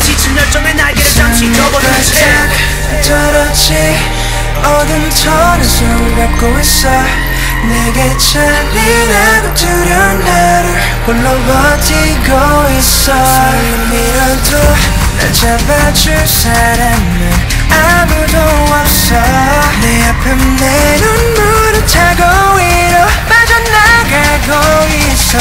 지친 열정의 날개를 잠시 접어놓지 떨어지. 어둠 터는 손을 잡고 있어. 내게 잔인하고 두려운 나를 홀로 버티고 있어. 손을 밀어도 날 잡아줄 사람은 아무도 없어. 내 아픔 내 눈물을 타고 위로 빠져나가고 있어.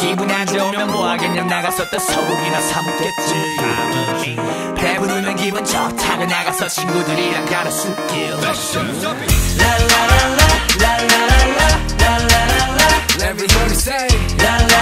기분 안 좋으면 뭐하겠냐? 나가서 또 소고기나 사 먹겠지. 배부르면 기분 좋다고 나가서 친구들이랑 가라 술길. 라라라라 라라라라 라라라라 Everybody say. 라라.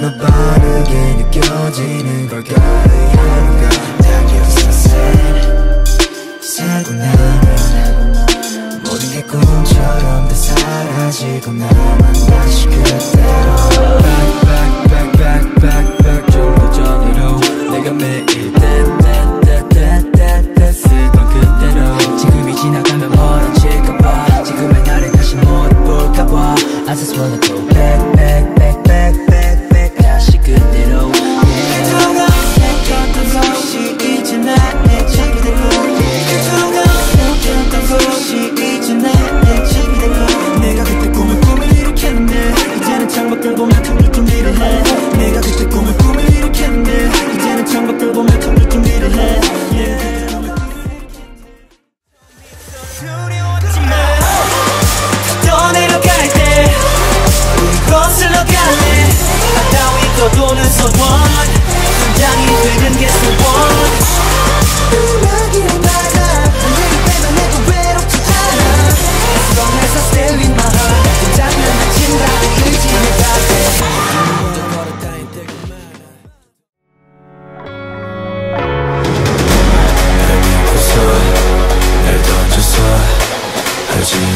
너무 빠르게 느껴지는 걸까 하는가. 다겨서 사고 나면 모든 게 꿈처럼 다 사라지고 나만 다시 그대로. Back back back back back back 좀 더 전으로 내가 매일 땐 지나가면 멀어질까봐. 지금의 나를 다시 못 볼까봐. I just wanna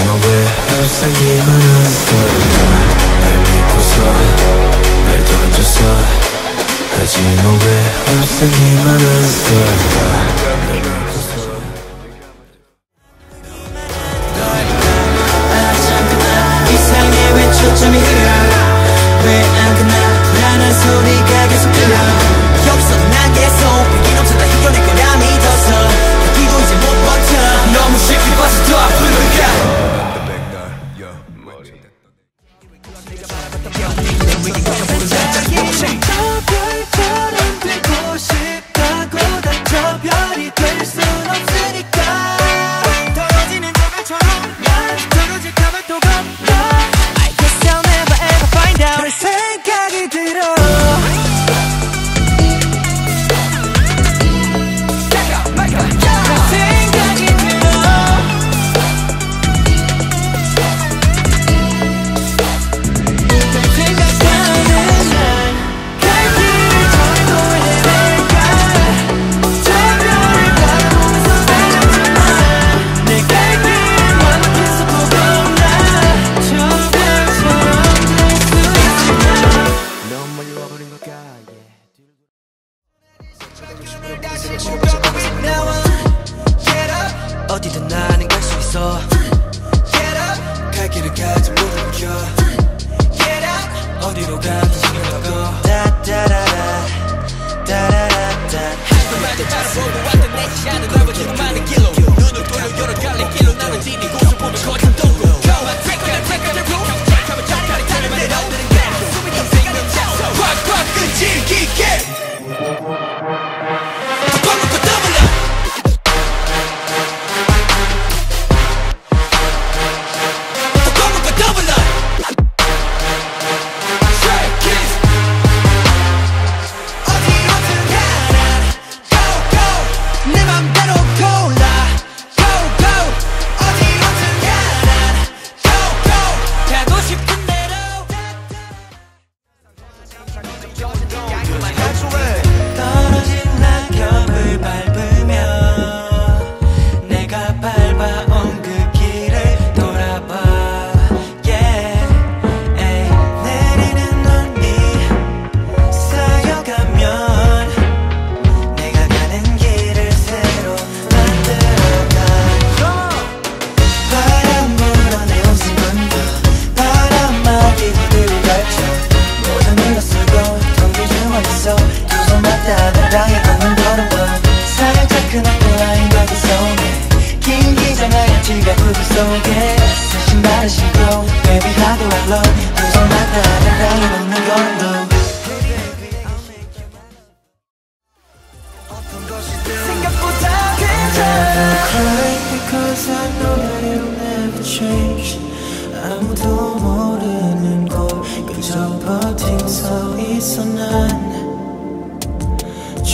너왜 흡사기만 한스토날 믿고서 날 던져서 하지 너왜 흡사기만 한스토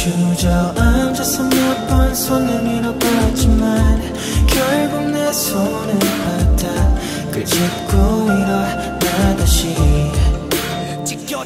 주저앉아서 몇 번 손을 밀어봤지만 결국 내 손을 받아 끄집고 그 일어나 다시. 찢겨